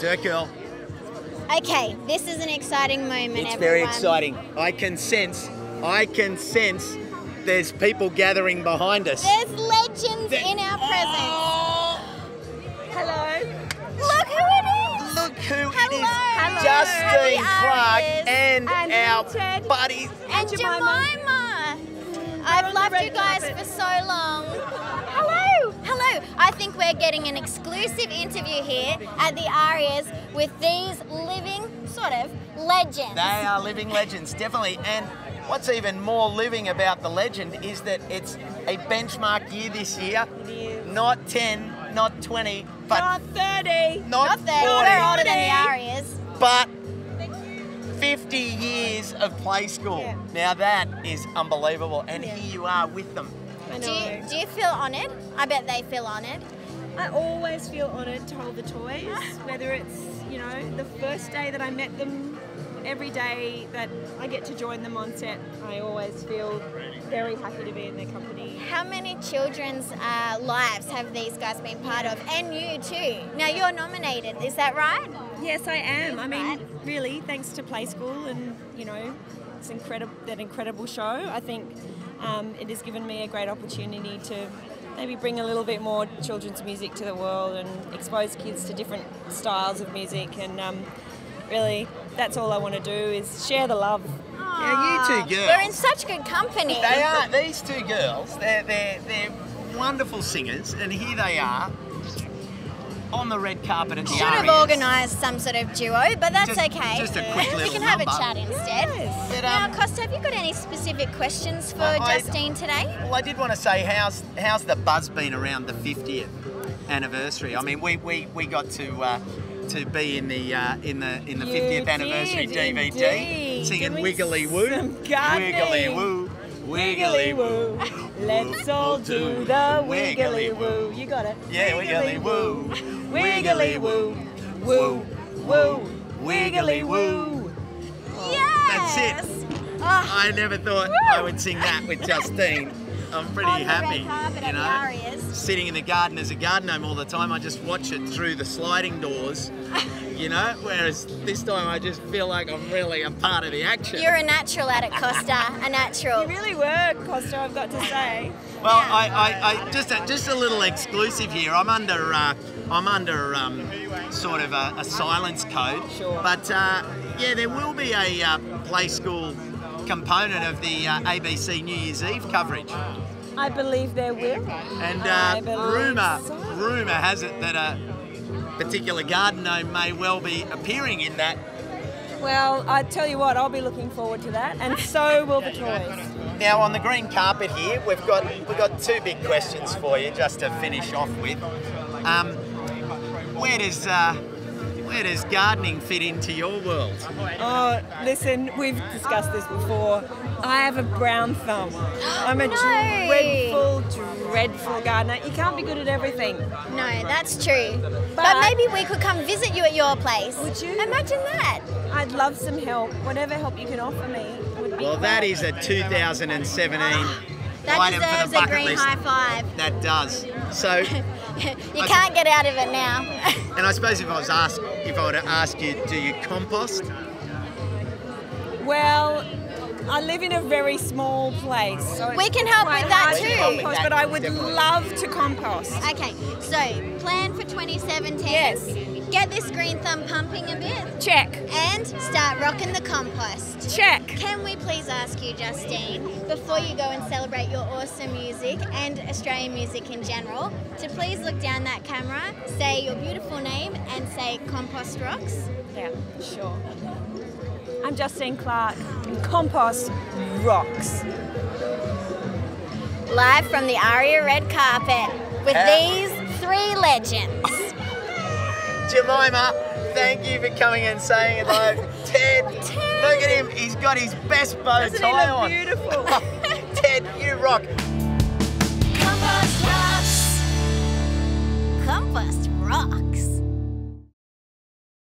Dirt Girl. Okay, this is an exciting moment, It's everyone. very exciting. I can sense, I can sense there's people gathering behind us. There's legends There- in our presence. Oh, Hello. Look who it is! look who it Hello. is. Hello. Justine Happy Clarke and, And our Ted. buddies. And Jemima. Jemima. I've loved you guys carpet. for so long. Hello. Hello. I think we're getting an exclusive interview here at the Arias with these living, sort of, legends. They are living legends, definitely. And what's even more living about the legend is that it's a benchmark year this year. Not 10, not 20, but Not 30. not, Not that 40, we're older than the Arias. But 50 years of play school. Yeah. Now that is unbelievable. And Yeah. here you are with them. I know. Do you, do you feel honoured? I bet they feel honoured. I always feel honoured to hold the toys, whether it's, you know, the first day that I met them, every day that I get to join them on set, I always feel very happy to be in their company. How many children's uh, lives have these guys been part of? And you too. Now you're nominated, is that right? Yes, I am. I mean, Right. really, thanks to Play School and, you know, it's incredible that incredible show. I think um, it has given me a great opportunity to maybe bring a little bit more children's music to the world and expose kids to different styles of music. And um, really, that's all I want to do is share the love. Now, you two girls. We're in such good company. They are these two girls. They're they're they're wonderful singers, and here they are on the red carpet at the Should have Arias. organised some sort of duo, but that's Just- okay. just a quick we little can have a chat instead. But, now, um, Costa, have you got any specific questions for I- Justine today? Well, I did want to say how's how's the buzz been around the 50th anniversary? I mean, we we, we got to. Uh, to be in the uh, in the in the You 50th anniversary DVD, indeed. singing Doing Wiggly Woo. Wiggly Woo, Wiggly Woo. Let's all do the wiggly woo. You got it. Yeah, wiggly woo, Wiggly woo. Woo. Woo. Wiggly woo. yes! Oh, that's it. Oh, I never thought I would sing that with Justine. I'm pretty on happy, red carpet you know. Sitting in the garden as a garden gnome all the time, I just watch it through the sliding doors, you know. Whereas this time, I just feel like I'm really a part of the action. You're a natural at it, Costa. A natural. You really were, Costa, I've got to say. Well, I, I, I just a, just a little exclusive here. I'm under uh, I'm under um, sort of a, a silence code. Sure. But uh, yeah, there will be a uh, play school component of the uh, ABC New Year's Eve coverage. I believe there will. And uh, rumor so. rumor has it that a particular garden gnome may well be appearing in that. Well, I tell you what, I'll be looking forward to that, and so will the toys. Now on the green carpet here, we've got we've got two big questions for you just to finish off with. Um, where does uh, where does gardening fit into your world? Oh, listen, we've discussed this before. I have a brown thumb. I'm a No. dreadful, dreadful gardener. You can't be good at everything. No, that's true. But, But- maybe we could come visit you at your place. Would you? Imagine that. I'd love some help. Whatever help you can offer me would be Well, that great. is a 2017 That item for deserves the a green list. high five. That does. So, you can't get out of it now. and I suppose if I was asked, if I were to ask you, do you compost? Well, I live in a very small place, so We can help with that hard to too. Compost, but I would love to compost. okay, so plan for 2017. Yes. Get this green thumb pumping a bit Check. and start rocking the compost. Check. Can we please ask you, Justine, before you go and celebrate your awesome music and Australian music in general, to please look down that camera, say your beautiful name, and say Compost Rocks? Yeah, sure. I'm Justine Clarke. and Compost rocks. Live from the Aria red carpet with Uh, these three legends. Jemima, thank you for coming and saying hello. Ted, Ted. look at him. He's got his best bow Doesn't tie on. beautiful? Ted, you rock.